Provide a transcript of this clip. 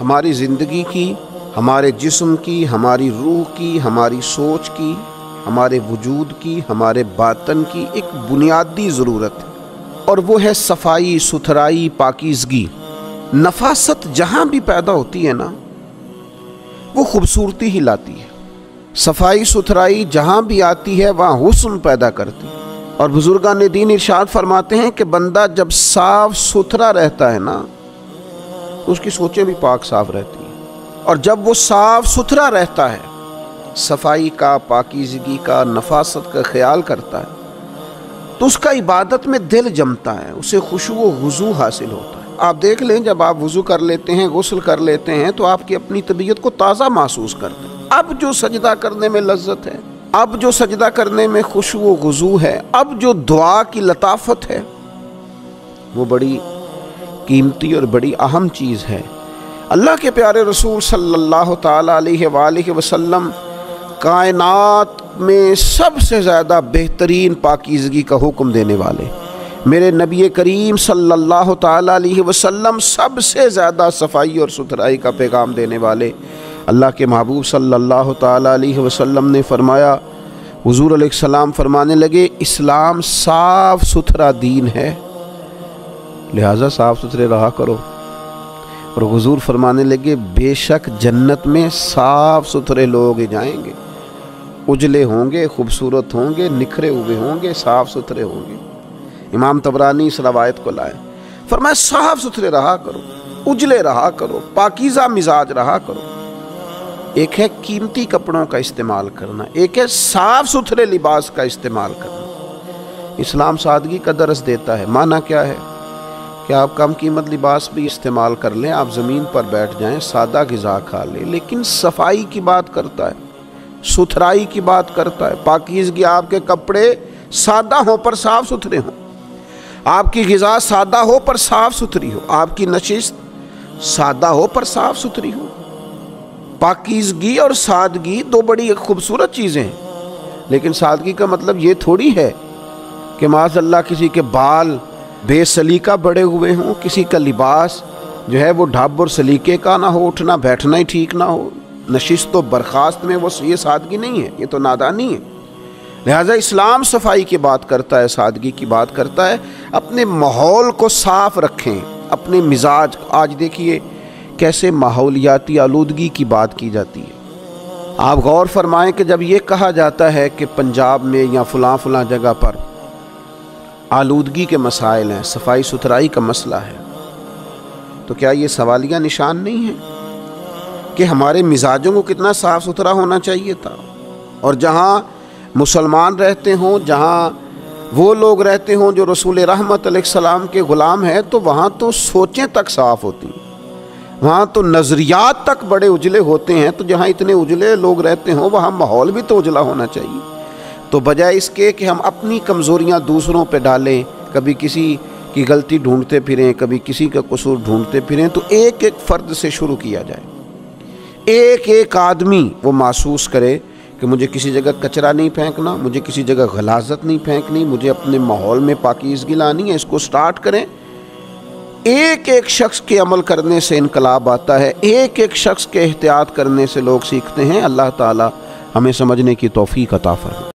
हमारी ज़िंदगी की, हमारे जिस्म की, हमारी रूह की, हमारी सोच की, हमारे वजूद की, हमारे बातन की एक बुनियादी ज़रूरत है। और वो है सफ़ाई, सुथराई, पाकिजगी। नफासत जहाँ भी पैदा होती है ना, वो खूबसूरती ही लाती है। सफ़ाई, सुथराई जहाँ भी आती है, वहाँ हुस्न पैदा करती है। और बुजुर्गान दीन इरशाद फरमाते हैं कि बंदा जब साफ़, सुथरा रहता है ना उसकी सोचें भी पाक साफ़ रहती हैं। और जब वो साफ़ सुथरा रहता है, सफ़ाई का, पाकिजगी का, नफासत का ख्याल करता है तो उसका इबादत में दिल जमता है, उसे खुशबू वज़ू हासिल होता है। आप देख लें, जब आप वज़ू कर लेते हैं, गसल कर लेते हैं तो आपकी अपनी तबीयत को ताज़ा महसूस करते हैं अब जो सजदा करने में लज्जत है, अब जो सजदा करने में खुशबू वज़ू है, अब जो दुआ की लताफत है, वो बड़ी कीमती और बड़ी अहम चीज़ है। अल्लाह के प्यारे रसूल सल्लल्लाहु अलैहि वसल्लम कायनात में सबसे ज़्यादा बेहतरीन पाकिजगी का हुक्म देने वाले। मेरे नबी करीम सल्लल्लाहु अलैहि वसल्लम सबसे ज़्यादा सफ़ाई और सुथराई का पैगाम देने वाले अल्लाह के महबूब सल्लल्लाहु अलैहि वसल्लम ने फरमाया, हुजूर सलाम फरमाने लगे, इस्लाम साफ़ सुथरा दीन है। लिहाजा साफ़ सुथरे रहा करो। और हुजूर फरमाने लगे, बेशक जन्नत में साफ़ सुथरे लोग जाएँगे। उजले होंगे, खूबसूरत होंगे, निखरे हुए होंगे, साफ़ सुथरे होंगे। इमाम तबरानी इस रवायत को लाए। फरमाए, साफ़ सुथरे रहा करो, उजले रहा करो, पाकिज़ा मिजाज रहा करो। एक है कीमती कपड़ों का इस्तेमाल करना, एक है साफ़ सुथरे लिबास का इस्तेमाल करना। इस्लाम सादगी का दरस देता है, माना क्या है? कि आप कम कीमत लिबास भी इस्तेमाल कर लें, आप ज़मीन पर बैठ जाएँ, सादा गज़ा खा लें, लेकिन सफ़ाई की बात करता है, सुथराई की बात करता है, पाकिजगी आपके कपड़े सादा हो पर साफ़ सुथरे हों, आपकी गज़ा सादा हो पर साफ़ सुथरी हो, आपकी नशिस्त सादा हो पर साफ़ सुथरी हो। पाकिजगी और सादगी दो बड़ी खूबसूरत चीज़ें हैं, लेकिन सादगी का मतलब ये थोड़ी है कि माजल्ला किसी के बाल बेसलीका बड़े हुए हों, किसी का लिबास जो है वो ढाब और सलीके का ना हो, उठना, बैठना ही ठीक ना हो। नशिश तो बर्खास्त में वो ये सादगी नहीं है, ये तो नादानी है। लिहाजा इस्लाम सफ़ाई की बात करता है, सादगी की बात करता है। अपने माहौल को साफ़ रखें, अपने मिजाज, आज देखिए कैसे माहौलियाती आलूदगी की बात की जाती है। आप गौर फरमाएँ कि जब ये कहा जाता है कि पंजाब में या फ़लाँ फलां जगह पर आलूदगी के मसाइल हैं सफ़ाई सुथराई का मसला है। तो क्या ये सवालिया निशान नहीं है कि हमारे मिजाजों को कितना साफ़ सुथरा होना चाहिए था? और जहाँ मुसलमान रहते हों, जहाँ वो लोग रहते हों जो रसूल रहमत सलाम के ग़ुलाम हैं तो वहाँ तो सोचें तक साफ़ होती वहाँ तो नज़रियात तक बड़े उजले होते हैं तो जहाँ इतने उजले लोग रहते हों, वहाँ माहौल भी तो उजला होना चाहिए। तो बजाय इसके कि हम अपनी कमज़ोरियाँ दूसरों पर डालें, कभी किसी की गलती ढूंढते फिरें, कभी किसी का कसूर ढूंढते फिरें तो एक एक फ़र्द से शुरू किया जाए। एक एक आदमी वो महसूस करे कि मुझे किसी जगह कचरा नहीं फेंकना, मुझे किसी जगह गलाजत नहीं फेंकनी, मुझे अपने माहौल में पाकिजगी लानी है, इसको स्टार्ट करें। एक एक शख्स के अमल करने से इनकलाब आता है, एक एक शख्स के एहतियात करने से लोग सीखते हैं। अल्लाह ताला हमें समझने की तोफ़ी अता फरमा